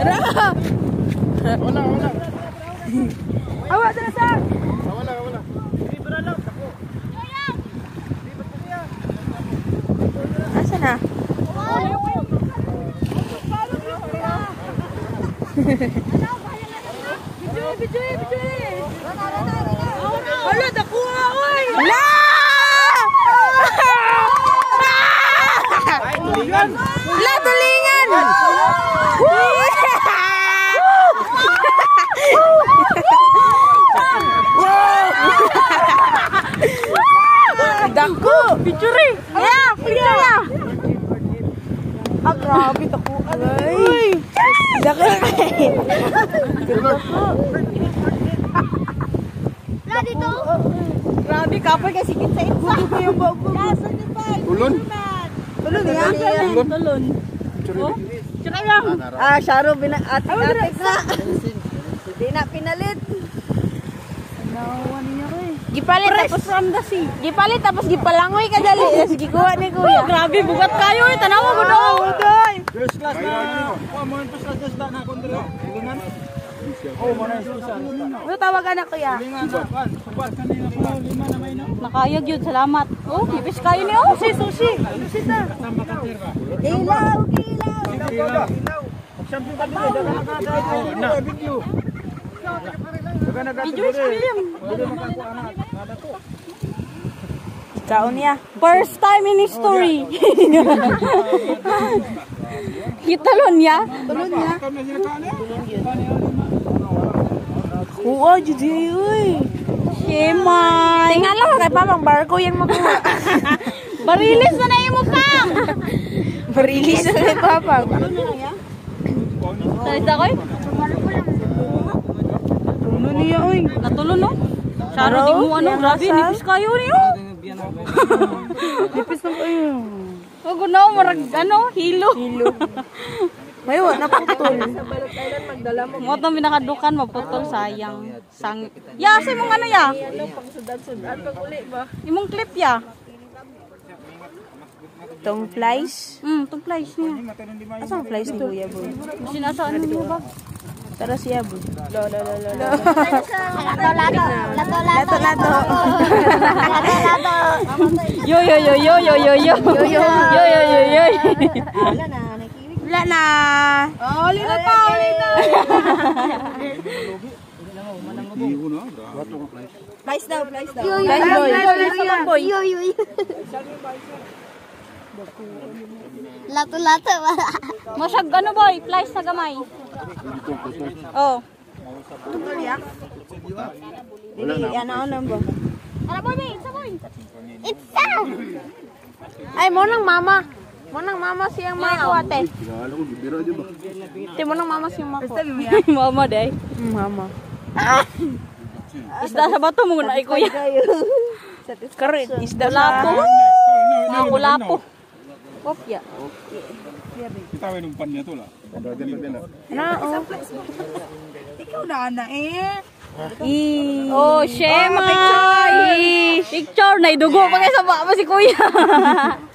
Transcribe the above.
Tara! Wala, wala. Awak tara sa! Wala, wala. Asa na? Nakuha ko eh! Wala! Wala, tulingan! Dako! Picture eh! Yeah, picture na! Ah, grabe, dako. Eh! Wala dito. Grabe, kapoy kasi kinsa itsa. Gusto ko yung bago. Nasaan ni pa? Ulon. Tulog niya? Ulon. Tsaka lang. Ah, Sharo, bina ate ate na. Hindi na pinalit. Gipalit tapos from the sea. Gipalit tapos gipalangoy ka dali. Tapos gikuha ni kuya. Grabe, bugat kayo eh. Tanawa ko daw. First class na. Kuha mo yung first class na na kondre. Hilingan. Oh, mo na yung first class. Ano tawag anak kuya? Nakayag yun, salamat. Oh, ipis kayo ni oh. Sushi, sushi. Sushi na. Ilaw, ilaw. Ilaw. Champion ka dito. Daga na ka na. Video. Daga na ka. Video film. Ikaw niya. First time in history. Kitalon niya. Tulog niya. Na. Oo, Judy, uy. Shemay. Tingala ka kay Pamang barko yung makuha. Barilis na na mo pang. Marilis na kay Papang. Salita ko eh. Tuno niya, uy. Natulo no? Sharo, di mo ano, grabe, nipis kayo ni oh. Lipis na kayo. Huwag na, marag, ano, hilo. Hilo. May wa na putol. Mo itong binakadukan, maputol, sayang. Sang... Ya, sa mong ano ya? Imong clip ya? Tong flies. Hmm, itong flies niya. Asang flies ni Kuya Boy? Sinasaan mo ba? Tara siya, Boy. Lo, lo, lo, lo. Lato, lato. Lato, Lato, lato. Lato, lato. Yo, yo, yo, yo, yo, yo, yo. Yo, yo, yo, yo, yo, yo. Wala na. Oh, uli na pa, uli na. Flies daw, flies daw. Flies, boy. Flies, boy. Yo, yo, yo. Lato, lato. Masyag ano boy, flies sa gamay. Oh. Dili, ano, ano ba? Ara boy, boy, isa boy. It's Sam. Ay, mo nang mama. Mo nang mama siyang mako, ate. Kala ko, bibira di ba? Ate, mo nang mama siyang mako. Mama day. Mama. Isda sa bato mo na kuya. Karit, isda Lapo. sa... Mga Kopya. Kita wa nung pan niya to la. Na ah. Na, oh. Ikaw na, na eh. I... Oh, Shema! Picture! Na idugo pa kayo sa baba si kuya.